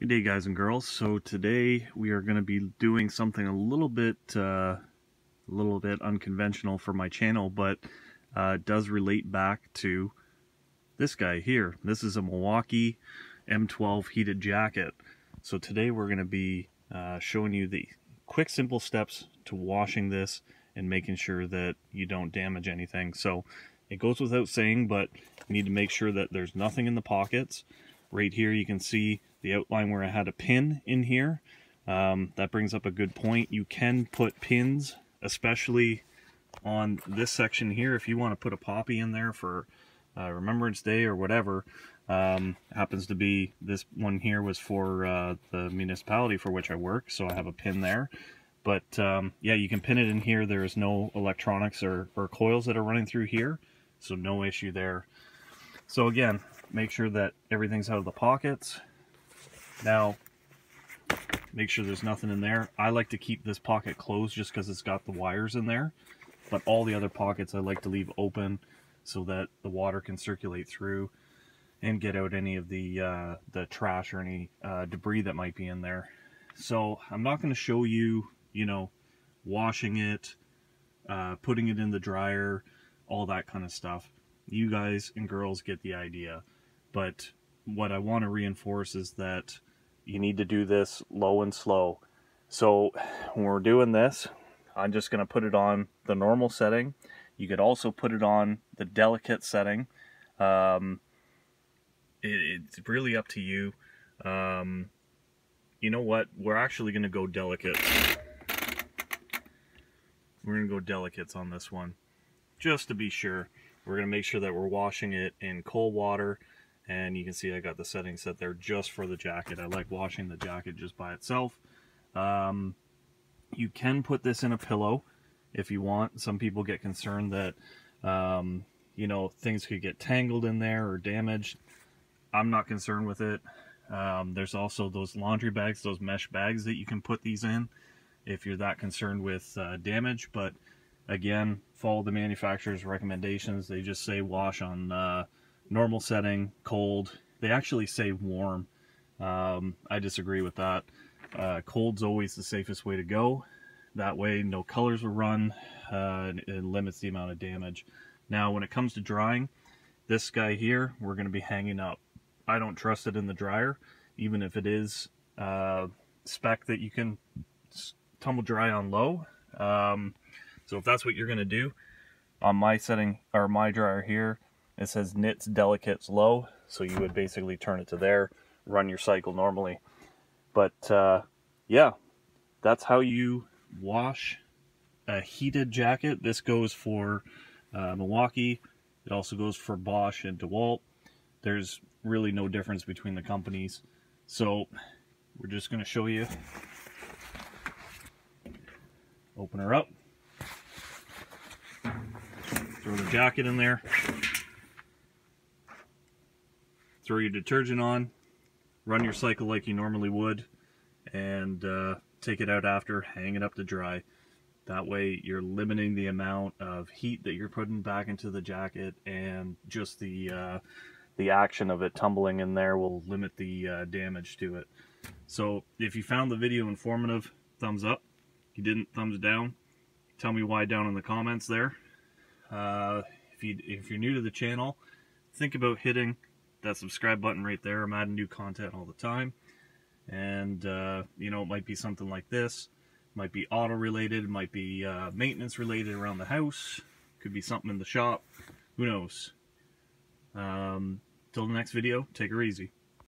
Good day guys and girls. So today we are going to be doing something a little bit uh, a little bit unconventional for my channel, but uh, does relate back to this guy here. This is a Milwaukee M12 heated jacket. So today we're going to be uh, showing you the quick simple steps to washing this and making sure that you don't damage anything. So it goes without saying, but you need to make sure that there's nothing in the pockets. Right here you can see the outline where I had a pin in here. Um, that brings up a good point. You can put pins, especially on this section here, if you want to put a poppy in there for uh, Remembrance Day or whatever. Um, happens to be this one here was for uh, the municipality for which I work, so I have a pin there. But um, yeah, you can pin it in here. There is no electronics or, or coils that are running through here, so no issue there. So again, make sure that everything's out of the pockets. Now, make sure there's nothing in there. I like to keep this pocket closed just because it's got the wires in there. But all the other pockets I like to leave open so that the water can circulate through and get out any of the uh, the trash or any uh, debris that might be in there. So I'm not going to show you, you know, washing it, uh, putting it in the dryer, all that kind of stuff. You guys and girls get the idea. But what I want to reinforce is that you need to do this low and slow. So when we're doing this, I'm just going to put it on the normal setting. You could also put it on the delicate setting. Um, it, it's really up to you. Um, you know what? We're actually going to go delicate. We're going to go delicates on this one, just to be sure. We're going to make sure that we're washing it in cold water and you can see I got the settings set there just for the jacket. I like washing the jacket just by itself. Um, you can put this in a pillow if you want. Some people get concerned that, um, you know, things could get tangled in there or damaged. I'm not concerned with it. Um, there's also those laundry bags, those mesh bags that you can put these in if you're that concerned with uh, damage. But again, follow the manufacturer's recommendations. They just say wash on uh, normal setting, cold. They actually say warm. Um, I disagree with that. Uh, cold's always the safest way to go. That way, no colors will run. Uh, it limits the amount of damage. Now, when it comes to drying, this guy here, we're going to be hanging up. I don't trust it in the dryer, even if it is uh, spec that you can tumble dry on low. Um, so if that's what you're going to do, on my setting, or my dryer here, it says knits delicates low, so you would basically turn it to there, run your cycle normally. But uh, yeah, that's how you wash a heated jacket. This goes for uh, Milwaukee. It also goes for Bosch and DeWalt. There's really no difference between the companies. So we're just going to show you. Open her up. Throw the jacket in there throw your detergent on, run your cycle like you normally would, and uh, take it out after, hang it up to dry. That way you're limiting the amount of heat that you're putting back into the jacket and just the uh, the action of it tumbling in there will limit the uh, damage to it. So if you found the video informative, thumbs up. If you didn't, thumbs down. Tell me why down in the comments there. Uh, if, you, if you're new to the channel, think about hitting that subscribe button right there. I'm adding new content all the time. And, uh, you know, it might be something like this. It might be auto related. Might be uh, maintenance related around the house. Could be something in the shop. Who knows? Um, till the next video, take her easy.